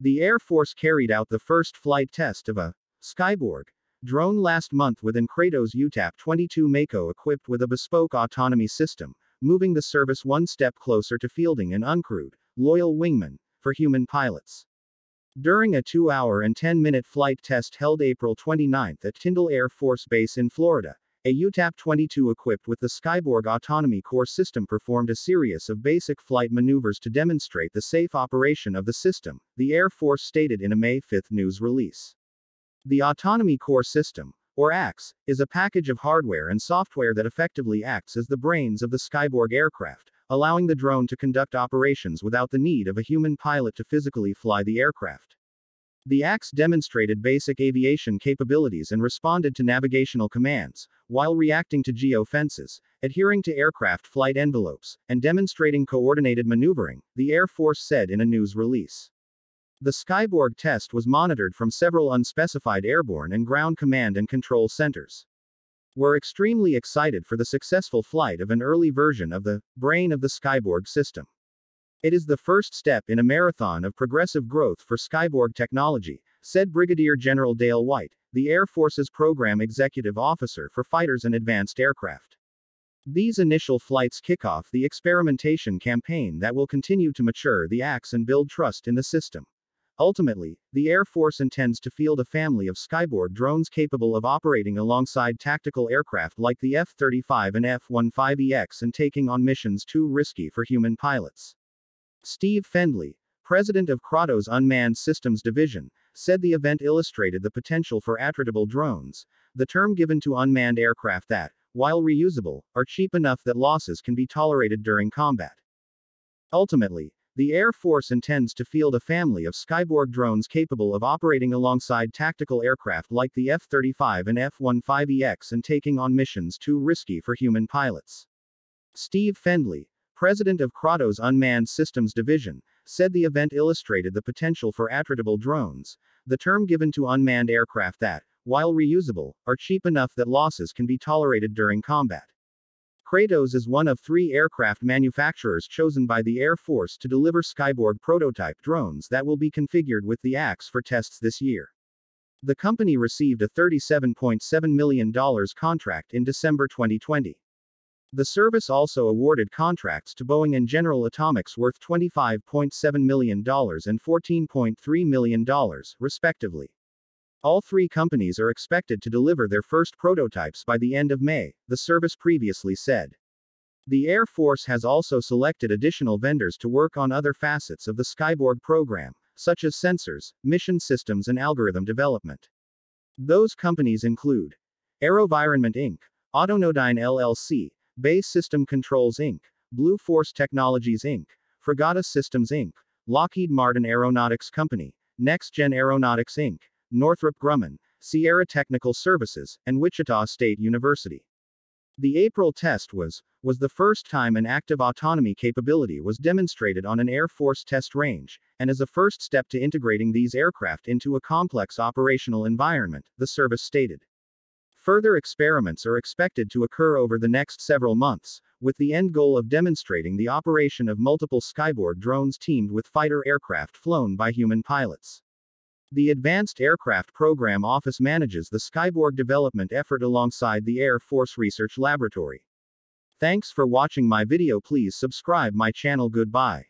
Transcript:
The Air Force carried out the first flight test of a Skyborg drone last month with an Kratos UTAP 22 Mako equipped with a bespoke autonomy system, moving the service one step closer to fielding an uncrewed, loyal wingman for human pilots. During a 2 hour and 10 minute flight test held April 29 at Tyndall Air Force Base in Florida, a UTAP 22 equipped with the Skyborg Autonomy Core system performed a series of basic flight maneuvers to demonstrate the safe operation of the system, the Air Force stated in a May 5 news release. The Autonomy Core System, or ACS, is a package of hardware and software that effectively acts as the brains of the Skyborg aircraft, allowing the drone to conduct operations without the need of a human pilot to physically fly the aircraft. The Axe demonstrated basic aviation capabilities and responded to navigational commands, while reacting to geofences, adhering to aircraft flight envelopes, and demonstrating coordinated maneuvering, the Air Force said in a news release. The Skyborg test was monitored from several unspecified airborne and ground command and control centers. We're extremely excited for the successful flight of an early version of the brain of the Skyborg system. It is the first step in a marathon of progressive growth for Skyborg technology, said Brigadier General Dale White, the Air Force's Program Executive Officer for Fighters and Advanced Aircraft. These initial flights kick off the experimentation campaign that will continue to mature the ACS and build trust in the system. Ultimately, the Air Force intends to field a family of Skyborg drones capable of operating alongside tactical aircraft like the F 35 and F 15EX and taking on missions too risky for human pilots. Steve Fendley, president of Kratos Unmanned Systems Division, said the event illustrated the potential for attritable drones, the term given to unmanned aircraft that, while reusable, are cheap enough that losses can be tolerated during combat. Ultimately, the Air Force intends to field a family of Skyborg drones capable of operating alongside tactical aircraft like the F 35 and F 15EX and taking on missions too risky for human pilots. Steve Fendley, president of Kratos Unmanned Systems Division, said the event illustrated the potential for attritable drones, the term given to unmanned aircraft that, while reusable, are cheap enough that losses can be tolerated during combat. Kratos is one of three aircraft manufacturers chosen by the Air Force to deliver Skyborg prototype drones that will be configured with the Axe for tests this year. The company received a $37.7 million contract in December 2020. The service also awarded contracts to Boeing and General Atomics worth $25.7 million and $14.3 million, respectively. All three companies are expected to deliver their first prototypes by the end of May, the service previously said. The Air Force has also selected additional vendors to work on other facets of the Skyborg program, such as sensors, mission systems, and algorithm development. Those companies include AeroVironment Inc., Autonodyne LLC, BAE Systems Controls Inc., Blue Force Technologies Inc., Fregata Systems Inc., Lockheed Martin Aeronautics Company, NextGen Aeronautics Inc., Northrop Grumman, Sierra Technical Services, and Wichita State University. The April test was was the first time an active autonomy capability was demonstrated on an Air Force test range, and is a first step to integrating these aircraft into a complex operational environment, the service stated. Further experiments are expected to occur over the next several months, with the end goal of demonstrating the operation of multiple Skyborg drones teamed with fighter aircraft flown by human pilots. The Advanced Aircraft Program Office manages the Skyborg development effort alongside the Air Force Research Laboratory. Thanks for watching my video please subscribe my channel goodbye.